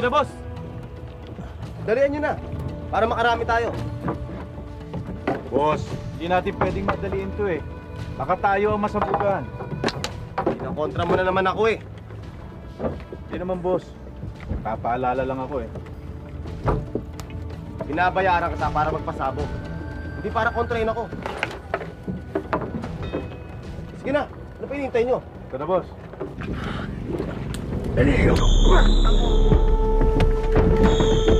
Sige na, boss. Dalian nyo na. Para makarami tayo. Boss, hindi natin pwedeng madaliin to eh. Baka tayo ang masabugan. Kinakontra mo na naman ako eh. Hindi naman, boss. Papaalala lang ako eh. Binabayaran kita para magpasabog. Hindi para kontrahin ako. Sige na. Ano pa hinihintay nyo? Ito na, boss. Putok. you.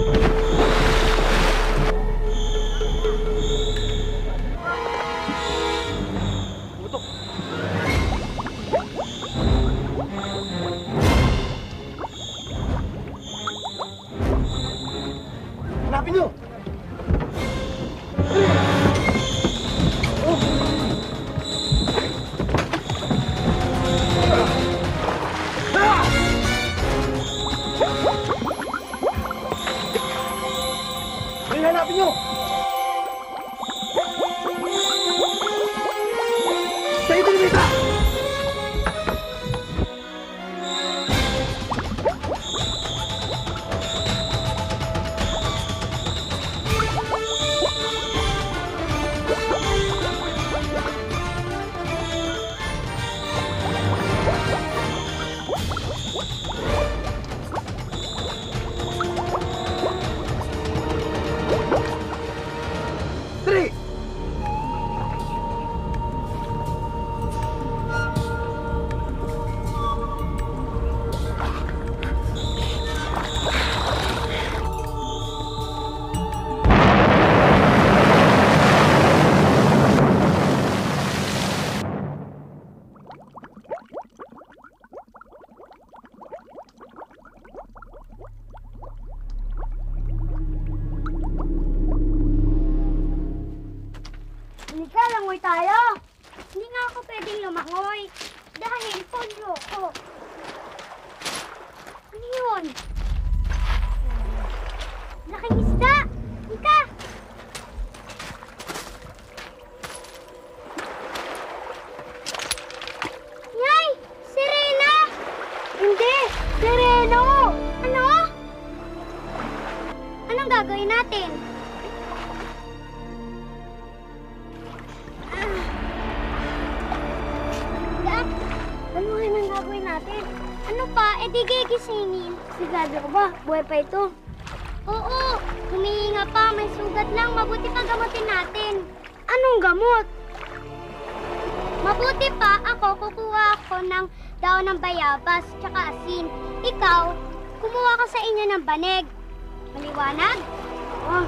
Gagawin natin? Dad, ano nga nang gagawin natin? Ano pa? E di gigisingin. Sigado ko ba? Buhay pa ito? Oo, humihinga pa. May sugat lang. Mabuti pa gamutin natin. Anong gamot? Mabuti pa ako kukuha ako ng daon ng bayabas tsaka asin. Ikaw, kumuha ka sa inyo ng banig. Maliwanag? Oh.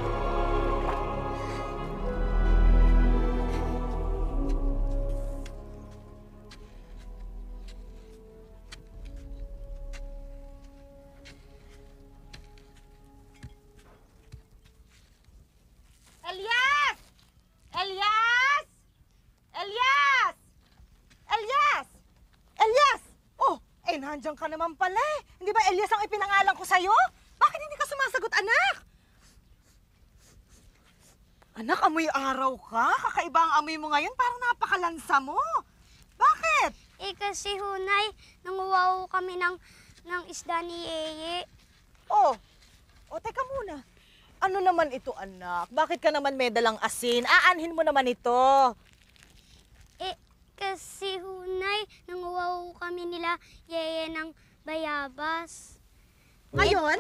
Elias! Elias! Elias! Elias! Elias! Oh, eh nandiyan ka naman pala eh. Hindi ba Elias ang ipinangalan ko sa'yo? Bakit hindi ka sumasagot, anak? Anak, amoy araw ka? Kakaiba ang amoy mo ngayon, parang napakalansa mo. Bakit? Eh kasi hunay, nanguha ho kami ng, ng isda ni Eye. Oh, oh, teka muna. Ano naman ito, anak? Bakit ka naman may dalang asin? Aanhin mo naman ito. Eh, kasi hunay, nanguha ho kami nila Yeye ng bayabas. Ngayon?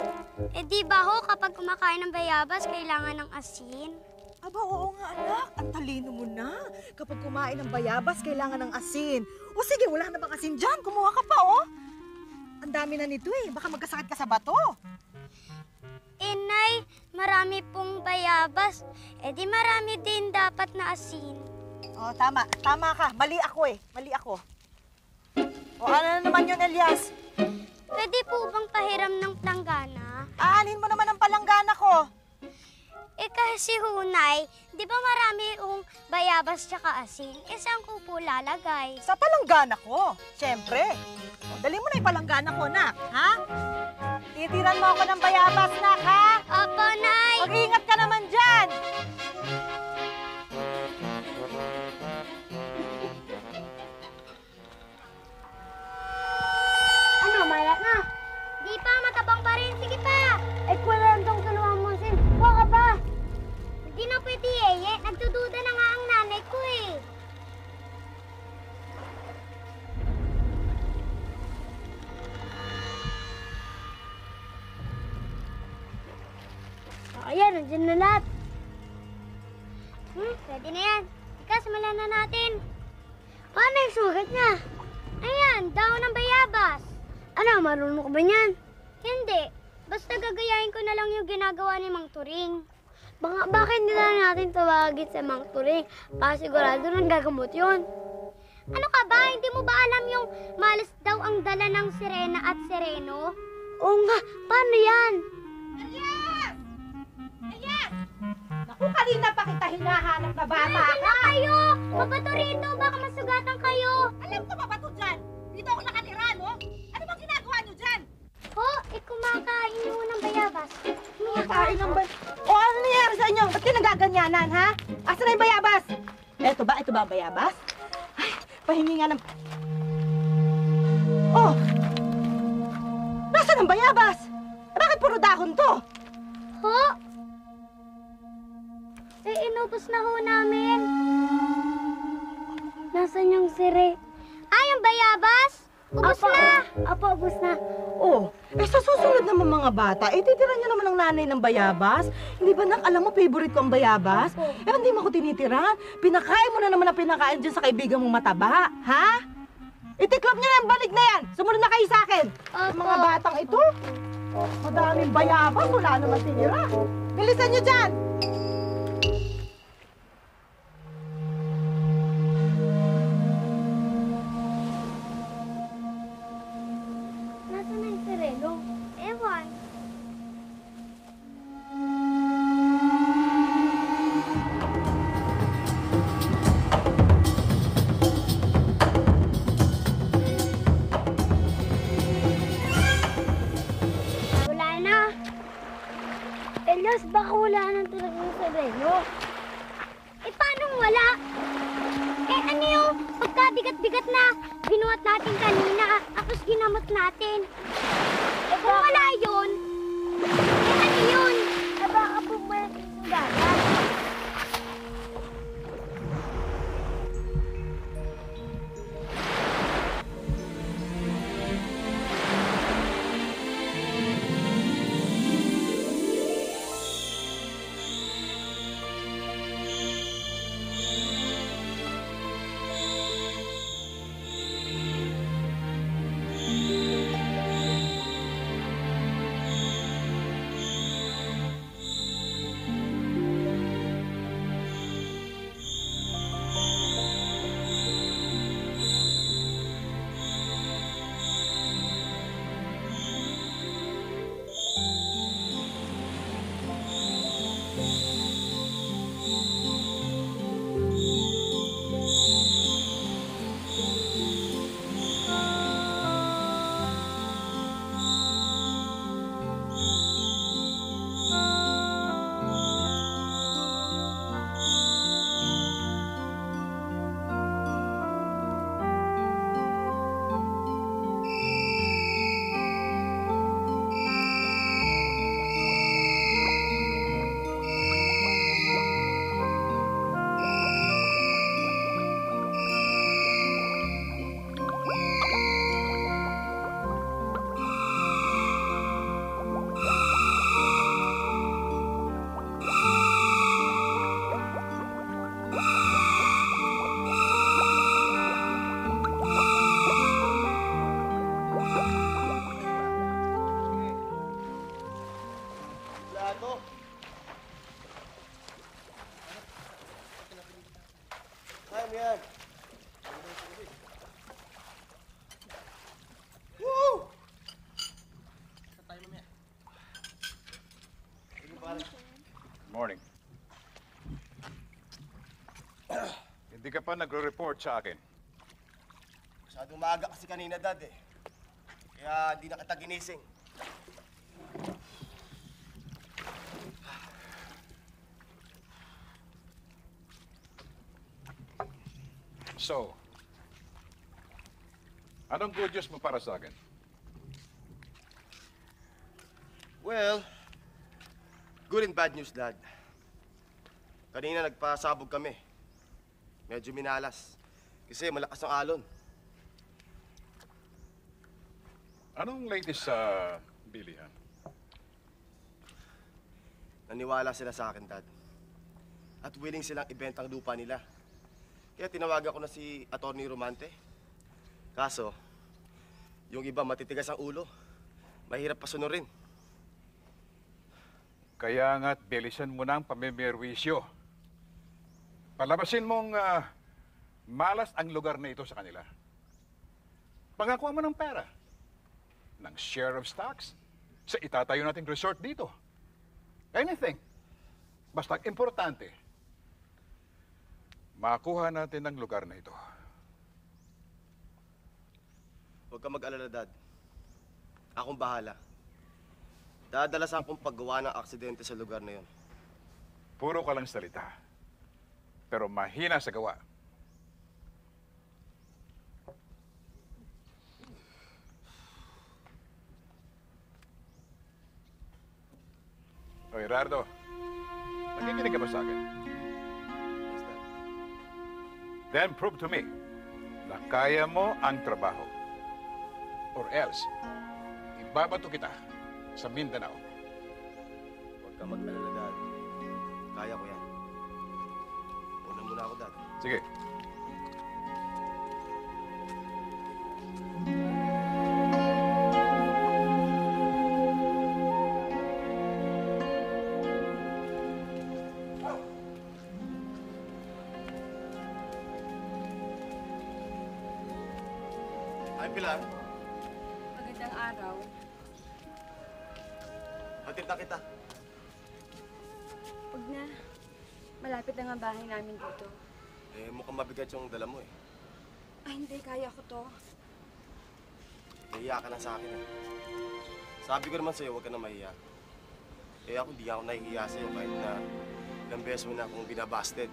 Eh di ba ho, kapag kumakain ng bayabas, kailangan ng asin? Aba, oo nga anak. Ang talino mo na. Kapag kumain ng bayabas, kailangan ng asin. O sige, wala na bang asin dyan? Kumuha ka pa, oh. Ang dami na nito eh. Baka magkasakit ka sa bato. Eh, Nay, marami pong bayabas. Eh di marami din dapat na asin. Oh, tama. Tama ka. Mali ako eh. Mali ako. O ano na naman yun, Elias? Pwede po bang pahiram ng planggana? Aanin mo naman ang palanggana ko. Eh kasi hunay, di ba marami yung bayabas tsaka asin? Eh saan ko po lalagay? Sa palanggana ko. Siyempre. O, dali mo na yung palanggana ko, nak. Ha? Titiran mo ako ng bayabas, nak, ha? Opo, Nay! Mag-ingat ka naman dyan. Ayan, nandiyan na lahat. Hmm, pwede na yan. Ika, simulan na natin. Paano yung sugat niya? Ayan, daw ng bayabas. Ano, marunong ka ba niyan? Hindi. Basta gagayahin ko na lang yung ginagawa ni Mang Turing. Baka, bakit nila natin tawagin sa Mang Turing? Para sigurado nang gagamot yun. Ano ka ba? Hindi mo ba alam yung malas daw ang dala ng sirena at sereno? Oo nga, paano yan? Elias! Kanina pa kita hinahanap na bata Tumigil ka. kayo! Mabato rito, baka masugatan kayo. Alam ko mabato dyan. Dito ako nakatira, no? Ano bang ginagawa niyo dyan? Ho, eh kumakain yung unang bayabas. Kumakain ng bay... O ano nangyayari sa inyo? Ba't kayo nagaganyanan, ha? Asa na yung bayabas? Eto ba? Ito ba ang bayabas? Ay, pahingi nga ng... Oh! Nasaan ang bayabas? Eh, bakit puro dahon to? Ho? Eh, inubos na ho namin. Nasaan yung sire? Ay, yung bayabas? Ubus na. Apo, ubus na. Oh, eh sa susunod naman mga bata, eh titira niyo naman ang nanay ng bayabas. Hindi ba nak, alam mo, favorite ko ang bayabas? Eh, hindi mo ako tinitiran. Pinakain mo na naman ang pinakain dyan sa kaibigan mong mataba, ha? Itiklop niyo na yung banig na yan. Sumunod na kayo sa akin. Yung mga batang ito, madaming bayabas, wala naman tinira. Bilisan niyo dyan. Ka pa nagre-report sa akin. Masyadong maaga kasi kanina, Dad eh. Kaya di na kita ginising. So, anong good news mo para sa akin? Well, good and bad news, Dad. Kanina nagpasabog kami. Medyo minalas. Kasi malakas ang alon. Anong latest sa bilihan? Naniwala sila sa akin, Dad. At willing silang ibenta ang lupa nila. Kaya tinawagan ko na si Attorney Romante. Kaso, yung iba matitigas ang ulo. Mahirap pasunurin. Kaya nga't bilisan mo na ang pamimerwisyo. Palabasin mong ah, malas ang lugar na ito sa kanila. Pangako mo ng pera. Ng share of stocks. Sa itatayo nating resort dito. Anything. Basta importante, makuha natin ang lugar na ito. Huwag ka mag-alala, Dad. Akong bahala. Dadala sa akong paggawa ng aksidente sa lugar na yon. Puro ka lang salita. Pero mahina sa gawa. O, Gerardo. Nakikinig ka ba sa akin? Then prove to me na kaya mo ang trabaho. Or else, ibabato kita sa Mindanao. Huwag ka mag-alala, Sige. Ay, Pilar. Magandang araw. Hatid na kita. Huwag na. Malapit na nga ang bahay namin dito. Mukhang mabigat yung dala mo eh. Ay, hindi. Kaya ko to. Nahiya ka na sa akin eh. Sabi ko naman sa'yo, huwag ka na mahiya. Eh ako, di ako nahihiya sa'yo kahit na ilang beses mo na akong binabasted.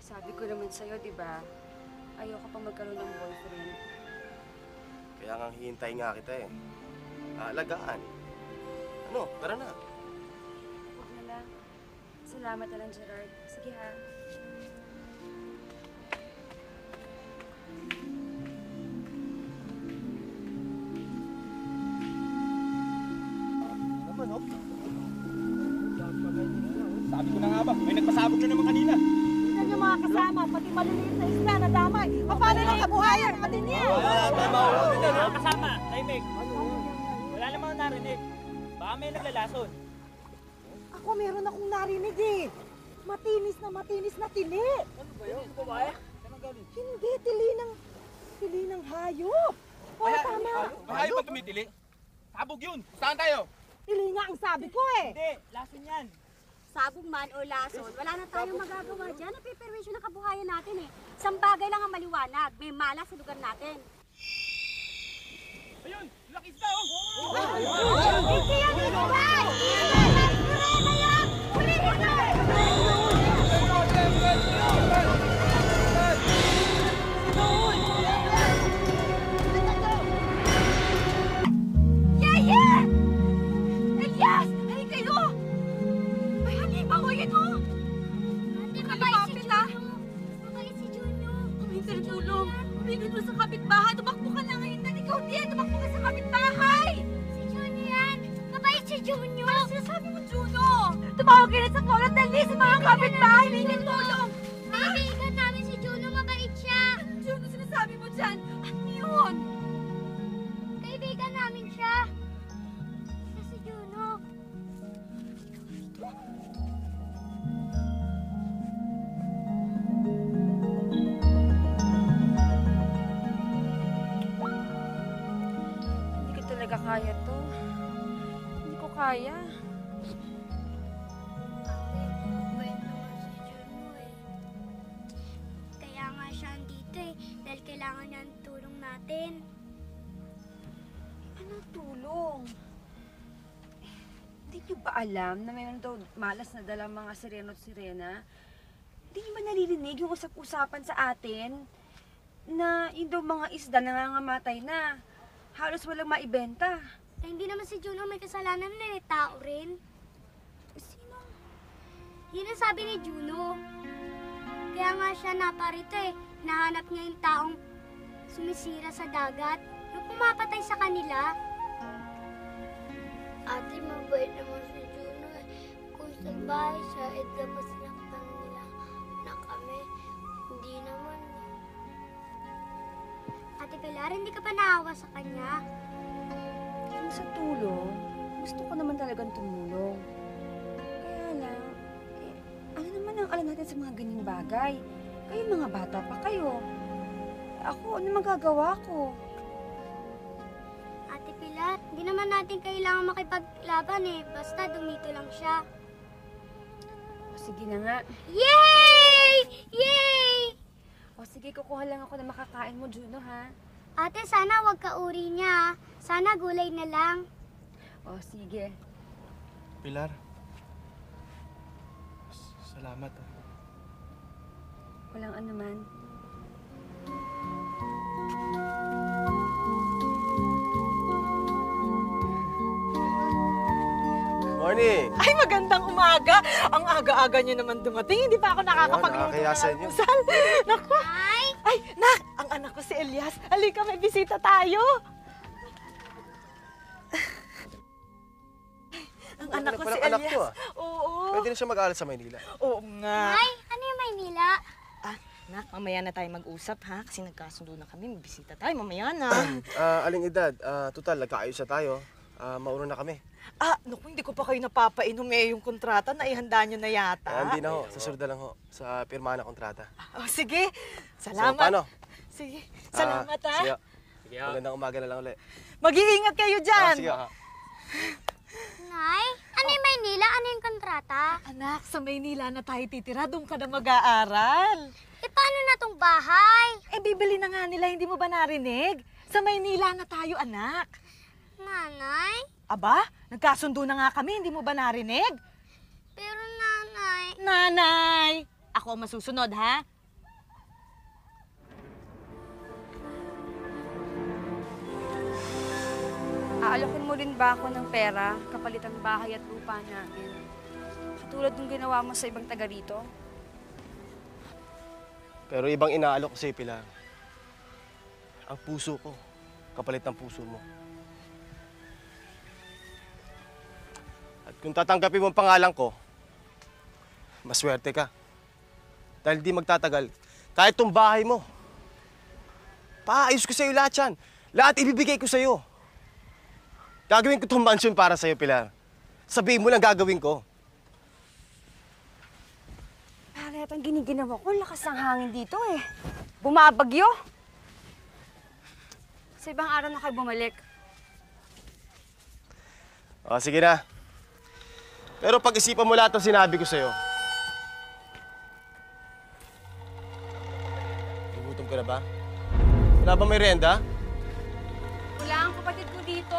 Sabi ko naman sa'yo, di ba? Ayoko pa magkaroon ng boyfriend. Kaya nga hihintay nga kita eh. Aalagaan. Ano, tara na. Huwag na lang. Salamat na lang, Gerard. Sige ha. Pati maliliit na isda na damay. Paano lang kabuhayan natin yan? Mga kasama, tahimik. Wala namang narinig. Baka may naglalason. Ako meron akong narinig eh. Matinis na matinis na tili. Ano ba yun? Babae? Saan galing? Hindi, tili ng, tili ng hayop. Oo, tama. Mahayo pag tumitili. Sabog yun. Saan tayo? Tili nga ang sabi ko eh. Hindi, lason yan. Sabog man o lason, wala na tayong magagawa dyan. Napiperwisyo na kabuhayan natin eh. Isang bagay lang ang maliwanag. May malas sa lugar natin. Ayun, laki isda oh. Hindi yan! Ay! Hindi yan! Ulihin Junyo? Tumawag ka na sa phone at dali sa mga kapitbahay. Ng tulong. Kaibigan namin si Junyo. Mabait siya. Junyo, sinasabi mo dyan? Ano yun? Kaibigan namin siya. Siya si Juno. Hindi ko talaga kaya to. Hindi ko kaya. Kailangan niya ang tulong natin. Anong tulong? Hindi niyo ba alam na mayroon daw malas na dala mga sireno at sirena? Hindi niyo ba naririnig yung usap-usapan sa atin na yung daw mga isda nangangamatay na? Halos walang maibenta. Eh, hindi naman si Juno may kasalanan na eh. Tao rin. Sino? Yun ang sabi ni Juno. Kaya nga siya naparito eh. Nahanap niya yung taong sumisira sa dagat. Yung pumapatay sa kanila. Ate, mabait naman si Juno eh. Kung sa bahay siya, eh dapat sinaktan nila na kami. Hindi naman. Ate Pilar, hindi ka pa naawa sa kanya? Kung sa tulong, gusto ko naman talagang tumulong. Kaya lang, eh, ano naman ang alam natin sa mga ganyang bagay? Kayo mga bata pa kayo. Ako, ano magagawa ko? Ate Pilar, hindi naman natin kailangan makipaglaban eh. Basta dumito lang siya. O sige na nga. Yay! Yay! O sige, kukuha lang ako na makakain mo, Juno, ha? Ate, sana wag ka uri niya. Sana gulay na lang. O sige. Pilar. s- Salamat. ah. Walang anuman. Morning! Ay, magandang umaga. Ang aga-aga niyo naman dumating. Hindi pa ako nakakapagluto nakakaya ng sa inyo. almusal. Naku. Ay! Ay, nak, ang anak ko si Elias. Halika, may bisita tayo. Ang anak ko si anak Elias. ko, ah. Oo. Pwede na siya mag-aaral sa Maynila. Oo nga. Ay, ano yung Maynila? Ah, nak, mamaya na tayo mag-usap ha. Kasi nagkasundo na kami. May bisita tayo. Mamaya na. Ah, aling edad, ah, total, nagkaayos na tayo. Ah, mauna na kami. Ah, naku, hindi ko pa kayo napapainom eh. Yung kontrata, naihanda nyo na yata. Ah, hindi na ho, sa sunod na lang ho, sa pirma na kontrata. Oh, sige. So, Salamat. paano? Sige. Ah, Salamat ha. Sige. Magandang umaga na lang ulit. Mag-iingat kayo Ah, dyan. sige. ah. Nay, ano yung Maynila? Ano yung kontrata? Anak, sa Maynila na tayo titira. Doon ka na mag-aaral. Eh, paano na tong bahay? Eh, bibili na nga nila. Hindi mo ba narinig? Sa Maynila na tayo, anak. Nanay? Aba, nagkasundo na nga kami. Hindi mo ba narinig? Pero nanay... Nanay! Ako ang masusunod, ha? Aalokin mo rin ba ako ng pera kapalit ang bahay at lupa namin? Katulad ng ginawa mo sa ibang taga rito? Pero ibang inaalok ko sa'yo, Pilar. Ang puso ko, kapalit ng puso mo. At kung tatanggapin mo ang pangalan ko, maswerte ka. Dahil di magtatagal, kahit tong bahay mo, paayos ko sa'yo lahat yan. Lahat ibibigay ko sa'yo. Gagawin ko tong mansion para sa'yo, Pilar. Sabihin mo lang gagawin ko. Pare, ang giniginawa ko, lakas ng hangin dito eh. Bumabagyo. Sa ibang araw na kayo bumalik. O, sige na. Pero pag-isipan mo lahat ng sinabi ko sa'yo. Nagutom ka na ba? Wala ba may renda? Wala ang kapatid ko dito.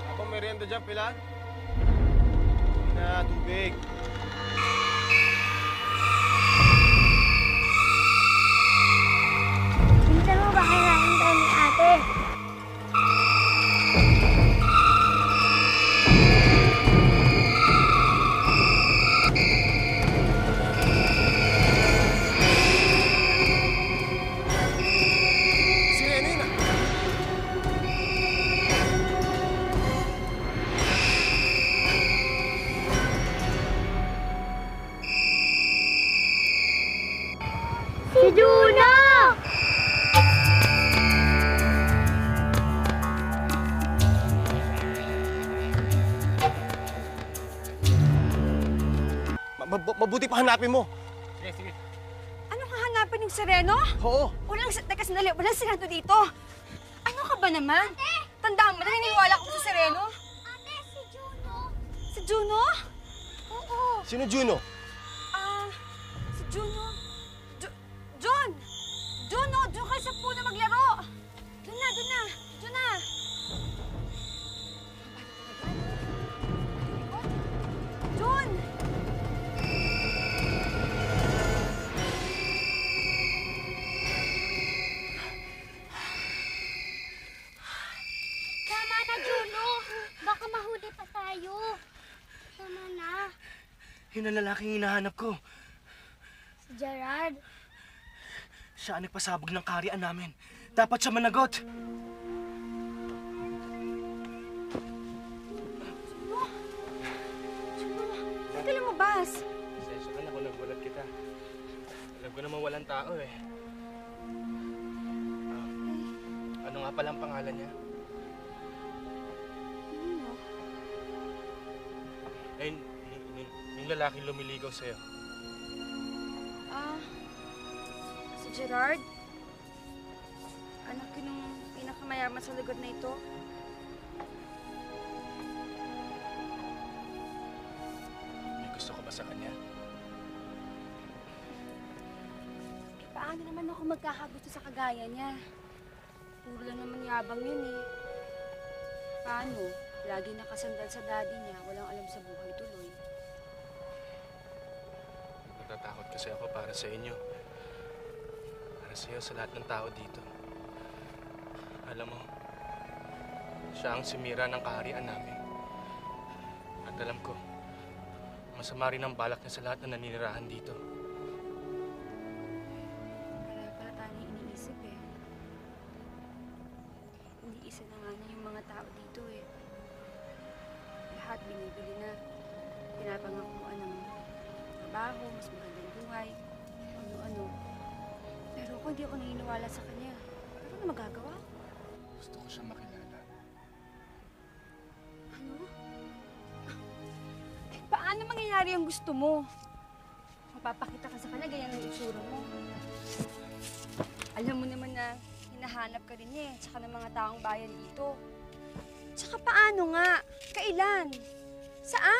Wala ba may renda dyan, Pilar? Hindi na, tubig. Minsan mo ba kailangan tayo ni ate? Mabuti pa hanapin mo. Sige, sige. Anong hahanapin ng sireno? Oo. Walang, teka sandali, walang sireno dito. Ano ka ba naman? Tandaan mo, naniniwala ko sa sireno. Ate, si Juno! Si Juno? Oo. Sino Juno? Yun ang lalaking hinahanap ko. Si Gerard. Siya ang nagpasabog ng karian namin. Dapat siya managot. Ba't ka lumabas? Pasensya ka na kung nagulat kita. Alam ko naman walang tao eh. Ah, ano nga palang pangalan niya? Ano? Yung, lalaking lumiligaw sa'yo. Ah, si Gerard? Anak ko nung pinakamayaman sa lugar na ito. May gusto ko ba sa kanya? Paano naman ako magkakagusto sa kagaya niya? Puro lang naman yabang yun eh. Paano? Lagi nakasandal sa daddy niya, walang alam sa buhay tuloy. Kasi ako para sa inyo. Para sa iyo, sa lahat ng tao dito. Alam mo, siya ang sumira ng kaharian namin. At alam ko, masama rin ang balak niya sa lahat na naninirahan dito.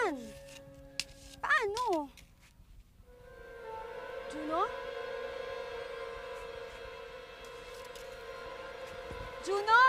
Saan? Paano? Juno! Juno!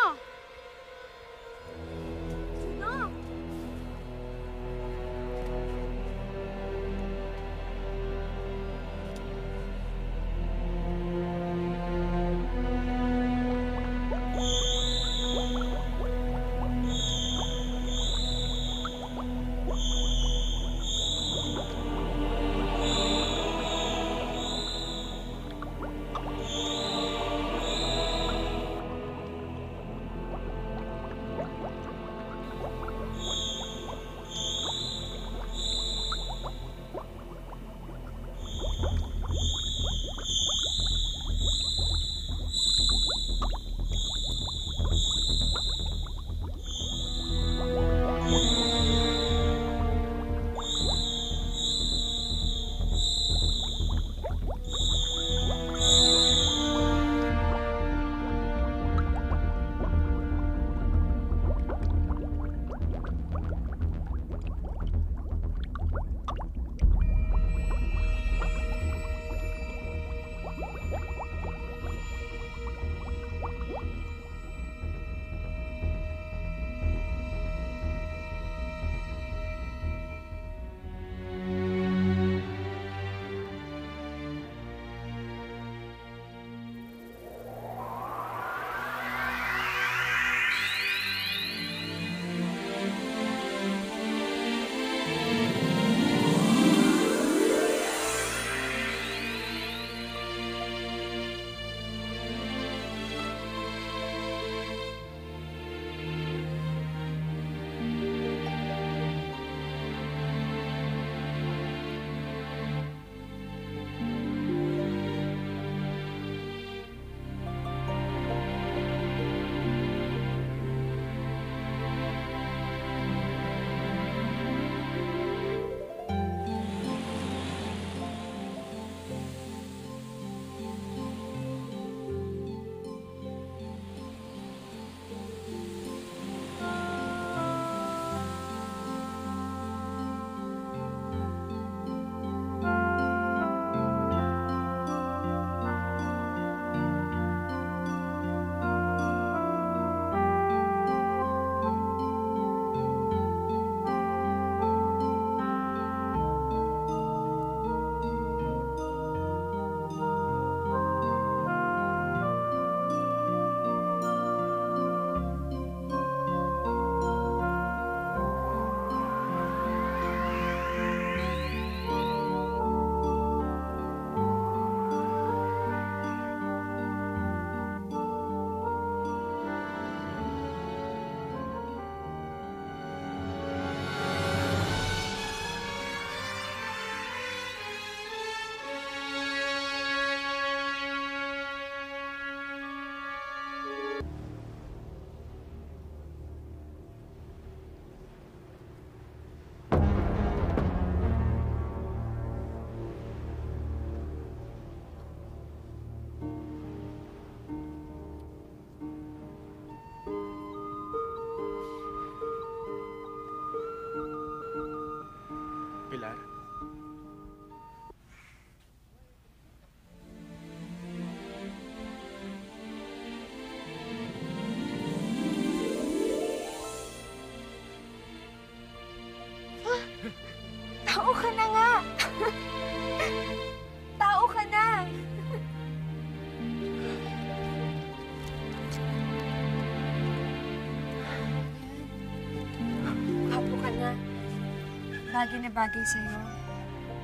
Bagay na bagay sa'yo.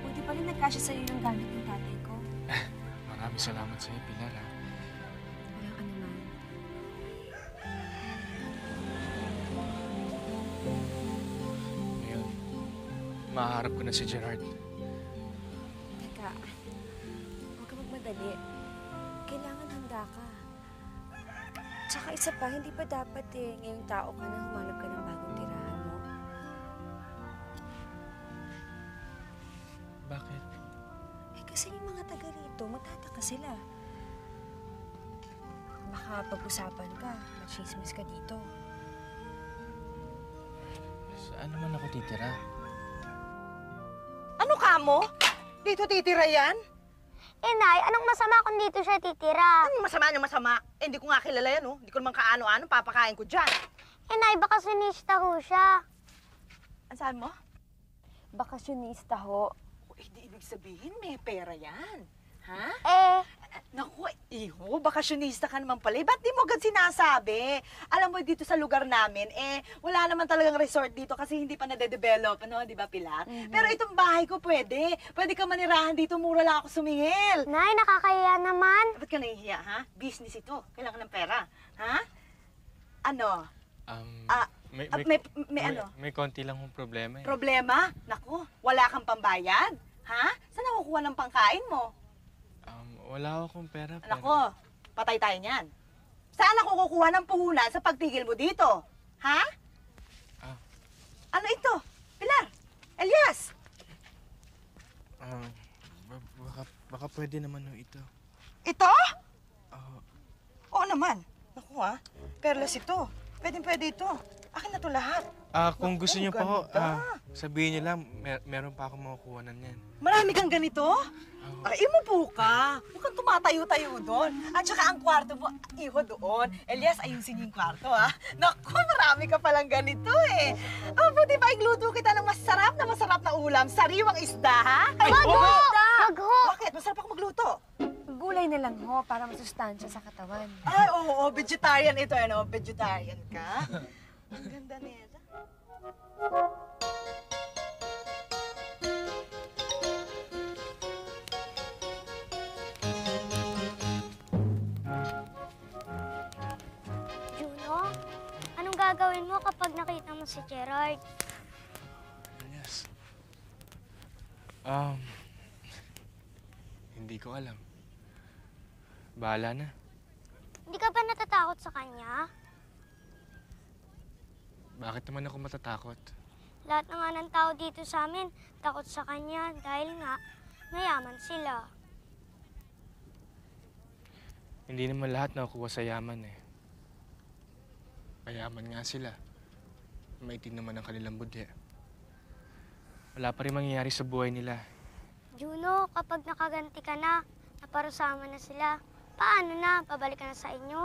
Buti pa rin nagkasya sa'yo yung gamit ng tatay ko. Maraming salamat sa'yo, Pilar, ha? Wala ka naman. Ngayon, maharap ko na si Gerard. Teka, huwag ka magmadali. Kailangan handa ka. Tsaka isa pa, hindi pa dapat eh, ngayong tao ka na Bakit? Eh kasi yung mga taga rito, magtataka sila. Baka pag-usapan ka, machismis ka dito. Saan naman ako titira? Ano ka mo? Dito titira yan? Eh, Nay, anong masama kung dito siya titira? Anong masama niya masama? Eh, hindi ko nga kilala yan, oh. Hindi ko naman kaano-ano, papakain ko dyan. Eh, Nay, baka sinista ho siya. Ang saan mo? Bakasyonista ho. Oh, eh, di ibig sabihin, may pera yan. Ha? Eh, Naku, iho, bakasyonista ka naman pala. Eh, ba't di mo agad sinasabi? Alam mo, dito sa lugar namin, eh, wala naman talagang resort dito kasi hindi pa nade-develop, ano, di ba, Pilar? Pero itong bahay ko pwede. Pwede ka manirahan dito, mura lang ako sumingil. Nay, nakakaya naman. Ba't ka nahihiya, ha? Business ito. Kailangan ng pera. Ha? Ano? Um, Ah, may, Ah, may, may, ano? May konti lang akong problema eh. Problema? Naku, wala kang pambayad? Ha? Saan nakukuha ng pangkain mo? um, wala akong pera. pero- Nako, patay tayo niyan. Saan ako kukuha ng puhunan sa pagtigil mo dito? Ha? Ah. Ano ito? Pilar? Elias? Um, ba- baka, baka pwede naman ho ito. Ito? Ah, Oo naman. Naku ha, perlas ito. Pwede pwede ito. Akin na to lahat. ah, kung gusto niyo pa ho, ah, sabihin niyo lang, mer- meron pa akong makukuhanan yan. Marami kang ganito? Ay, imupo ka. Huwag kang tumatayo-tayo doon. At saka ang kwarto mo, iho doon. Elias, ayusin yung kwarto, ha? Naku, marami ka palang ganito, eh. Oh, buti pa igluto kita ng masarap na masarap na ulam. Sariwang isda, ha? Ay, Wag ho! Wag ho! Bakit? Masarap ako magluto. Gulay na lang ho, para masustansya sa katawan. Ay, oo, vegetarian ito, ano? Vegetarian ka? Ang ganda nila. Juno, anong gagawin mo kapag nakita mo si Gerard? Yes. Um, hindi ko alam. Bahala na. Hindi ka ba natatakot sa kanya? Bakit naman ako matatakot? Lahat na nga ng tao dito sa amin takot sa kanya dahil nga mayaman sila. Hindi naman lahat nakukuha sa yaman eh. Mayaman nga sila. Maitim naman ang kanilang budya. Wala pa rin mangyayari sa buhay nila. Juno, kapag nakaganti ka na, naparusama na sila, paano na? Babalik ka na sa inyo?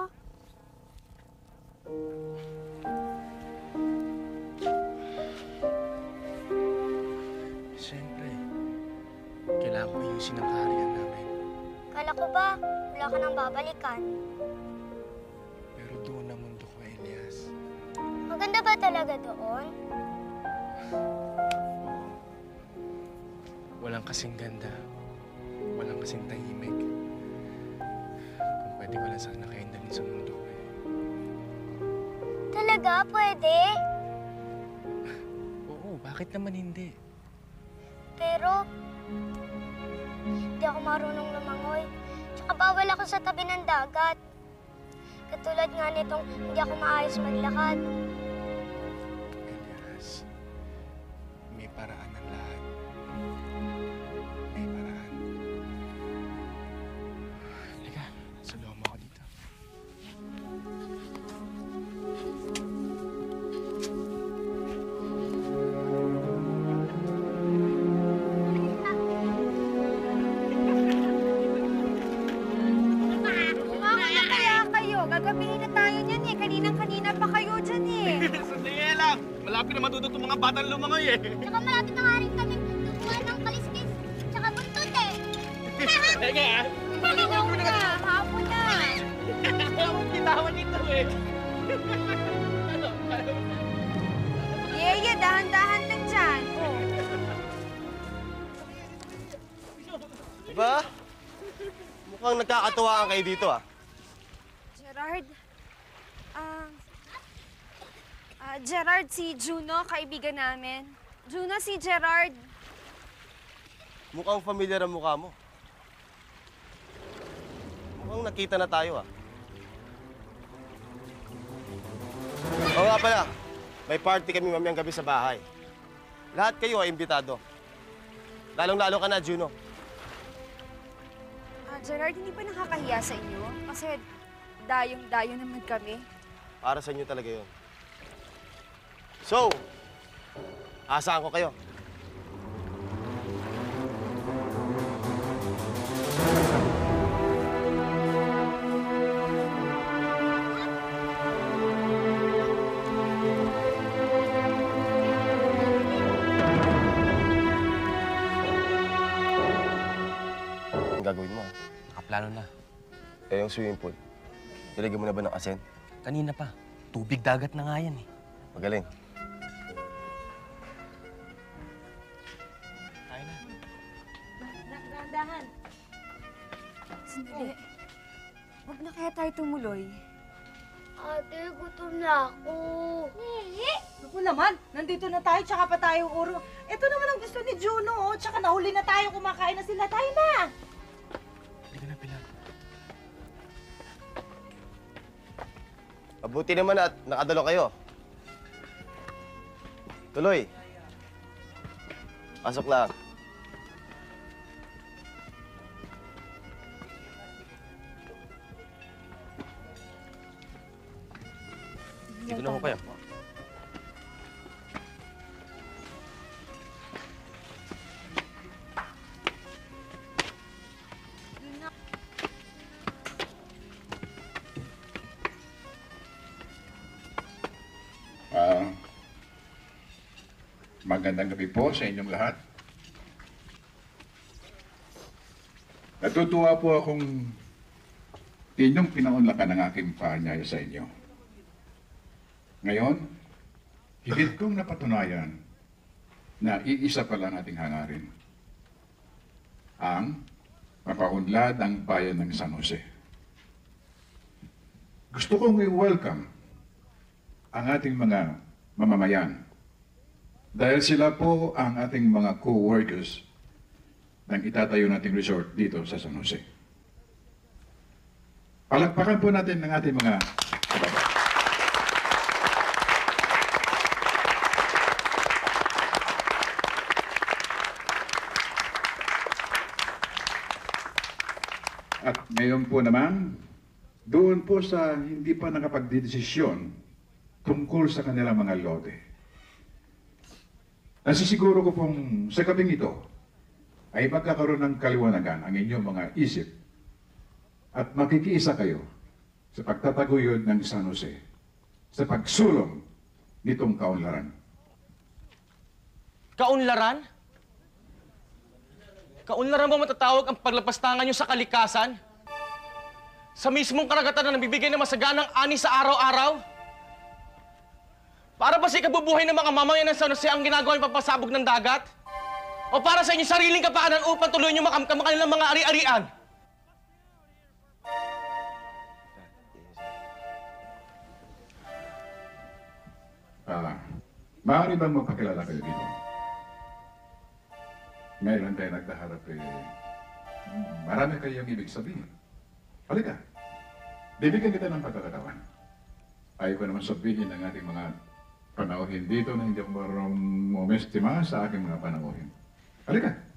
Kailangan ko ayusin ang kaharian namin. Kala ko ba, wala ka nang babalikan? Pero doon ang mundo ko, Elias. Maganda ba talaga doon? Walang kasing ganda. Walang kasing tahimik. Kung pwede ko lang sana kayong dalhin sa mundo ko eh. Talaga, pwede? Oo, bakit naman hindi? Pero, ako marunong lumangoy. Tsaka bawal ako sa tabi ng dagat. Katulad nga nitong hindi ako maayos maglakad. Diba? Mukhang nagkakatuwaan kayo dito ah. Gerard, ah, ah, Gerard, si Juno, kaibigan namin. Juno, si Gerard. Mukhang familiar ang mukha mo. Mukhang nakita na tayo ah. Oo nga pala, may party kami mamayang gabi sa bahay. Lahat kayo ay imbitado. Lalong-lalo ka na, Juno. Gerard, hindi ba nakakahiya sa inyo? Kasi dayong-dayo naman kami. Para sa inyo talaga yun. So, asahan ko kayo. Yung swimming pool. Nilagyan mo na ba ng asen? Kanina pa. Tubig dagat na nga yan eh. Magaling. Dahan-dahan. Sandali. Huwag na kaya tayo tumuloy. Ate, gutom na ako. Naku naman, nandito na tayo, tsaka pa tayo uro. Ito naman ang gusto ni Juno, oh. Tsaka nahuli na tayo, kumakain na sila. Tayo na! Mabuti naman at nakadalo kayo. Tuloy. Pasok lang. Magandang gabi po sa inyong lahat. Natutuwa po akong inyong pinaunlakan ang aking paanyaya sa inyo. Ngayon, higit kong napatunayan na iisa pa lang ating hangarin. Ang mapaunlad ang bayan ng San Jose. Gusto kong i-welcome ang ating mga mamamayan. Dahil sila po ang ating mga co-workers ng itatayo nating resort dito sa San Jose. Palakpakan po natin ng ating mga kababayan. At ngayon po naman, doon po sa hindi pa nakapagdidesisyon tungkol sa kanilang mga lote. Nasisiguro ko pong sa kabing ito ay magkakaroon ng kaliwanagan ang inyong mga isip at makikiisa kayo sa pagtataguyod ng San Jose sa pagsulong nitong kaunlaran. Kaunlaran? Kaunlaran ba matatawag ang paglapastangan nyo sa kalikasan? Sa mismong karagatan na nabibigay ng masaganang ani sa araw-araw? Para ba sa ikabubuhay ng mga mamamayan ng San Jose ang ginagawa yung papasabog ng dagat? O para sa inyong sariling kapakanan upang tuloy nyo makamkam ang kanilang mga ari-arian? Ah, maaari bang magpakilala kayo dito? Ngayon tayo nagdaharap eh, marami kayong ibig sabihin. Halika, bibigyan kita ng pagkakataon. Ayaw ko naman sabihin ng ating mga panauhin dito na hindi ako marunong umestima sa aking mga panauhin. Halika.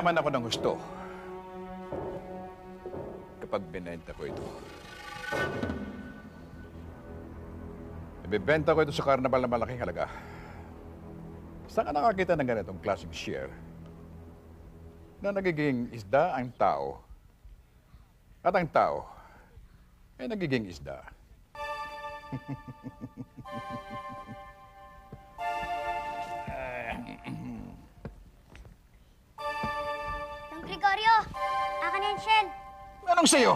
Yayaman ako ng gusto. Kapag binenta ko ito. Ibibenta ko ito sa karnabal na malaking halaga. Saan ka nakakita ng ganitong klaseng share? Na nagiging isda ang tao. At ang tao ay nagiging isda. Anong sa'yo?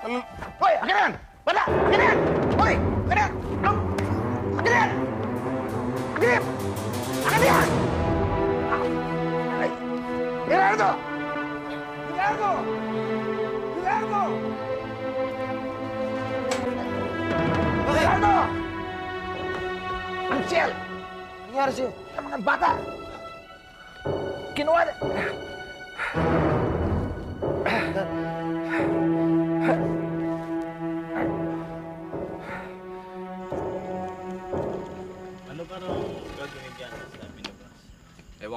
Hoy, akin na yan! Wala! Akin na yan! Hoy! Akin na yan! Akin na yan! Akin na yan! Akin na yan! Ay! Gerardo! Gerardo! Gerardo! Gerardo! Ansel! Nangyari sa'yo? Ang mga bata! Kinuha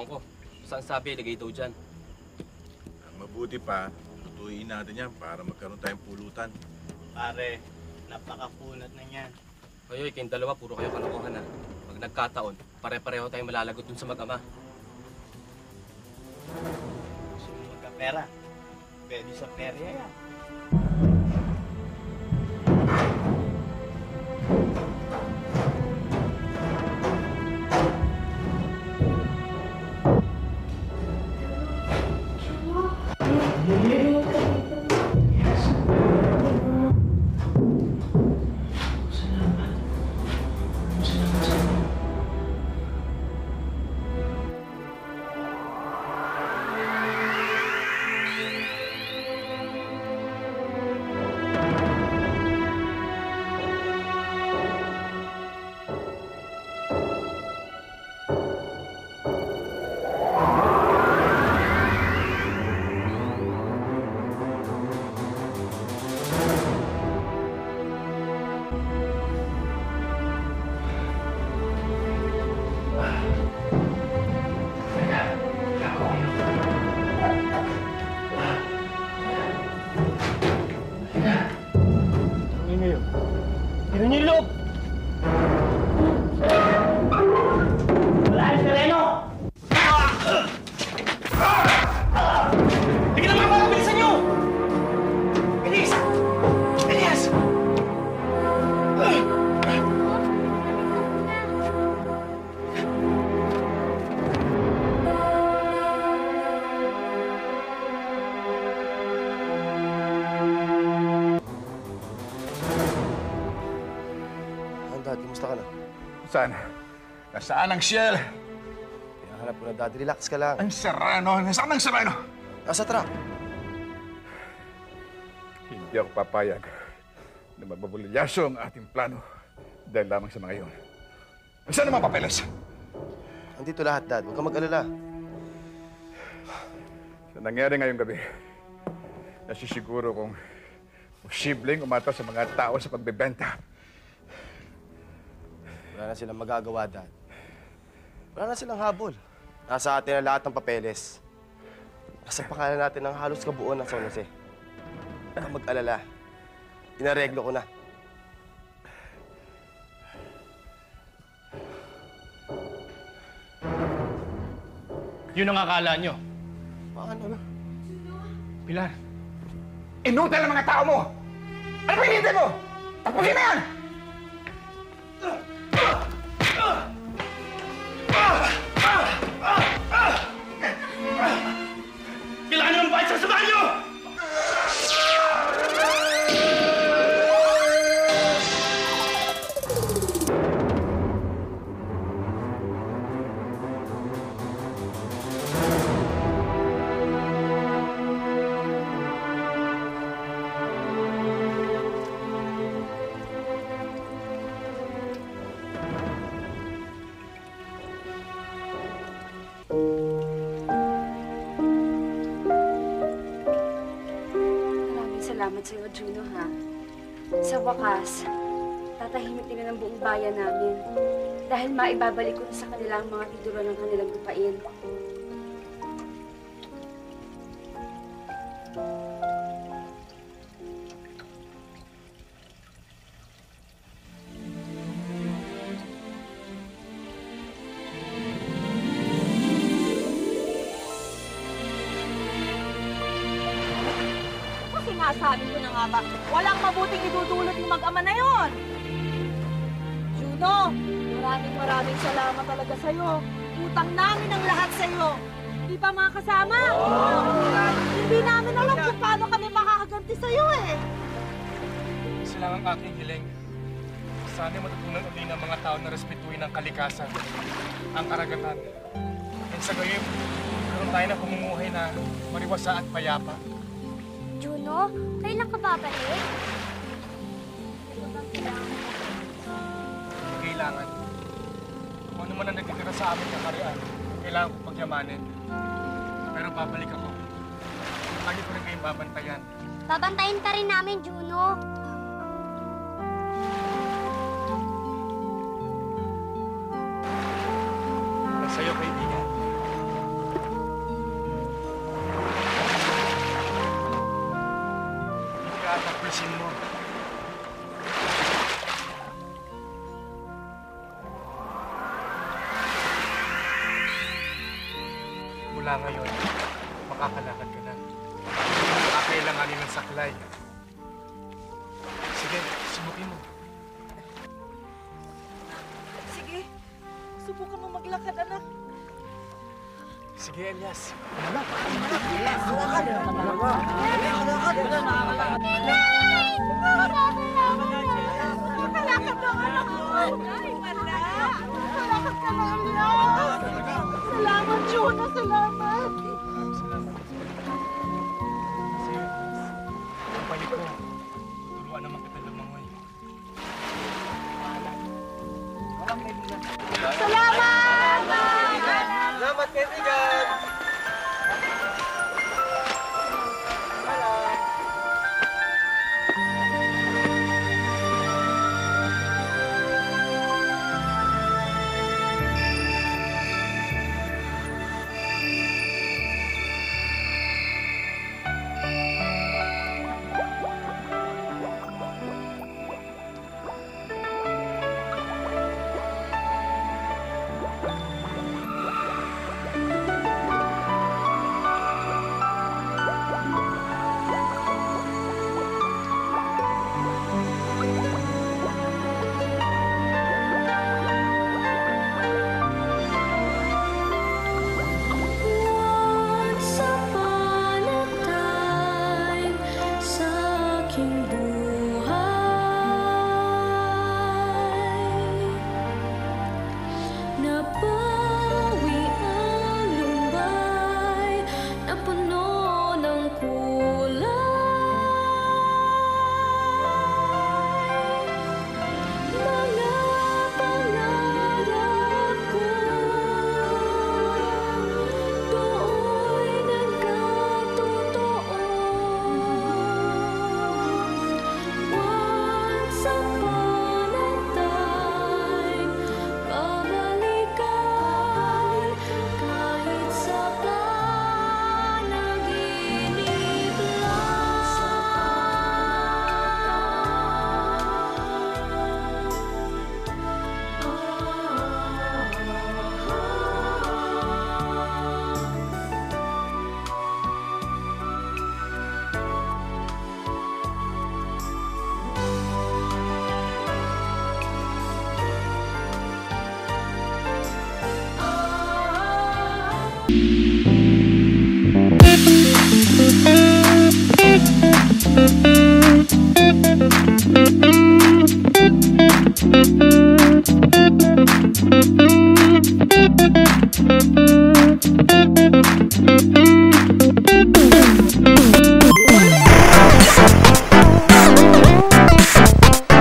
Ewan ko. Saan sabi, ilagay daw dyan. Mabuti pa, tutuin natin yan para magkaroon tayong pulutan. Pare, napakakunat na yan. Kayo, kayong dalawa, puro kayo kalokohan ha. Pag nagkataon, pare-pareho tayong malalagot dun sa mag-ama. Gusto mo magkapera? Pwede sa perya yan. Saan? Nasaan ang shell? Hinahanap ko na dad. Relax ka lang. Ang serrano. Nasaan ang serrano? Nasa truck. Hindi ako papayag na mababulyaso ang ating plano dahil lamang sa mga iyon. Saan ang mga papeles? Andito lahat, dad. Huwag kang mag-alala. Sa nangyari ngayong gabi, nasisiguro kung posibleng umata sa mga tao sa pagbebenta. Wala na silang magagawa, dad. Wala na silang habol. Nasa atin ang lahat ng papeles. Nasa pangalan natin ang halos kabuuan ng San Jose. Huwag kang mag-alala. Inareglo ko na. Yun ang akala nyo. Paano na? Pilar, inutal ang mga tao mo! Ano ba hinihintay mo? Tapusin na yan! Kailangan wakas, tatahimik na ng buong bayan namin. Dahil maibabalik ko sa kanila ang mga titulo ng kanilang lupain. Ba, walang mabuting idudulot yung mag-ama na yon. Juno, maraming maraming salamat talaga sa'yo. Utang namin ang lahat sa'yo. Di ba mga kasama? Hindi namin alam kung paano kami makakaganti sa'yo eh. Isa lang ang aking hiling. Sana matutunan uli ng mga tao na respetuhin ang kalikasan, ang karagatan. At sa gayon, meron tayo na pamumuhay na mariwasa at payapa. Juno, kailan ka babalik? Kailangan. Kung ano man ang nagtitira sa amin kakarian, kailangan ko pagyamanin. Pero babalik ako. Lagi ko rin kayong babantayan. Babantayin ka rin namin, Juno. Mula ngayon, makakalakad ka na. Kakailanganin ng saklay. Sige, subukin mo. Sige, subukan mo maglakad, anak. Sige, Elias. Ng anak mo. Ay, wala. Maglakad ka na, anak. Salamat, Juno. Salamat. Maraming salamat. Kasi, ang balik ko, turuan naman kita lumangoy. Salamat! Salamat, kaibigan!